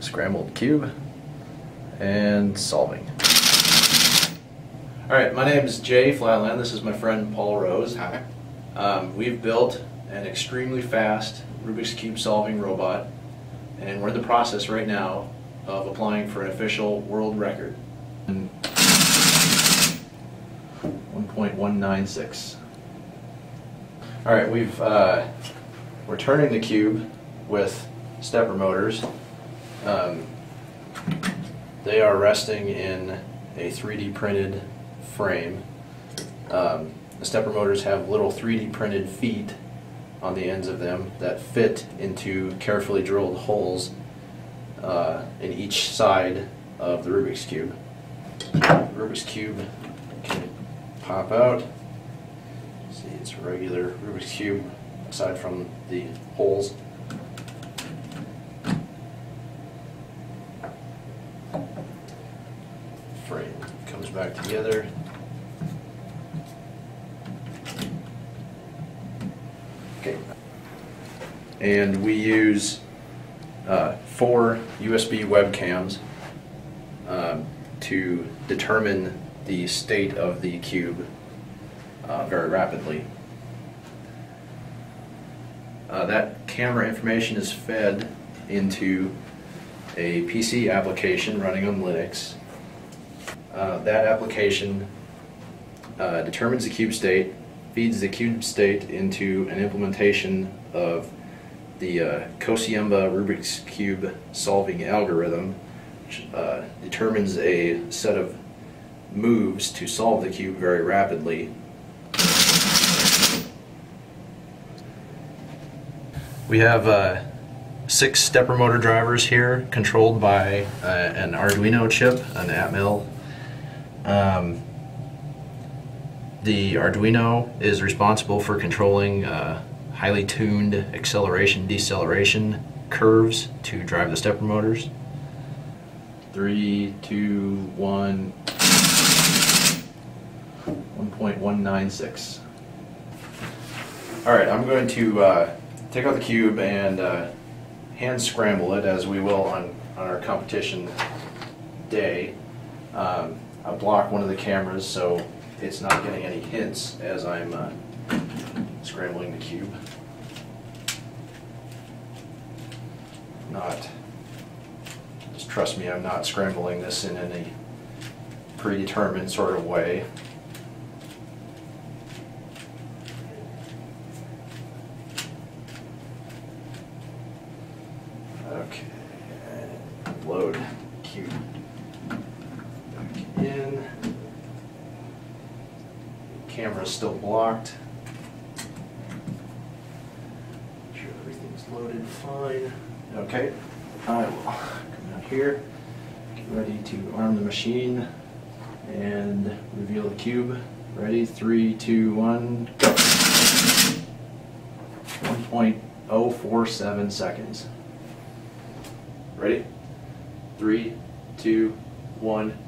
scrambled cube, and solving. Alright, my name is Jay Flatland. This is my friend Paul Rose. Hi. Um, we've built an extremely fast Rubik's Cube solving robot, and we're in the process right now of applying for an official world record. 1.196. Alright, we've, uh, we're turning the cube with stepper motors. Um, they are resting in a 3D printed frame. Um, the stepper motors have little 3D printed feet on the ends of them that fit into carefully drilled holes uh, in each side of the Rubik's Cube. Rubik's Cube can pop out. See, it's a regular Rubik's Cube aside from the holes. Frame back together. Okay. And we use uh, four USB webcams um, to determine the state of the cube uh, very rapidly. Uh, that camera information is fed into a PC application running on Linux. Uh, that application uh, determines the cube state, feeds the cube state into an implementation of the uh, Rubik's Cube solving algorithm, which uh, determines a set of moves to solve the cube very rapidly. We have uh, six stepper motor drivers here controlled by uh, an Arduino chip, an Atmel. Um, the Arduino is responsible for controlling uh, highly tuned acceleration deceleration curves to drive the stepper motors. Three, two, one, 1.196. Alright, I'm going to uh, take out the cube and uh, hand scramble it as we will on, on our competition day. Um, I block one of the cameras so it's not getting any hints as I'm uh, scrambling the cube. Not, just trust me, I'm not scrambling this in any predetermined sort of way. Okay, load cube back in. Camera's still blocked. Make sure everything's loaded fine. Okay, I will come out here, get ready to arm the machine and reveal the cube. Ready, three, two, one, go. 1.047 seconds. Ready? Three, two, one,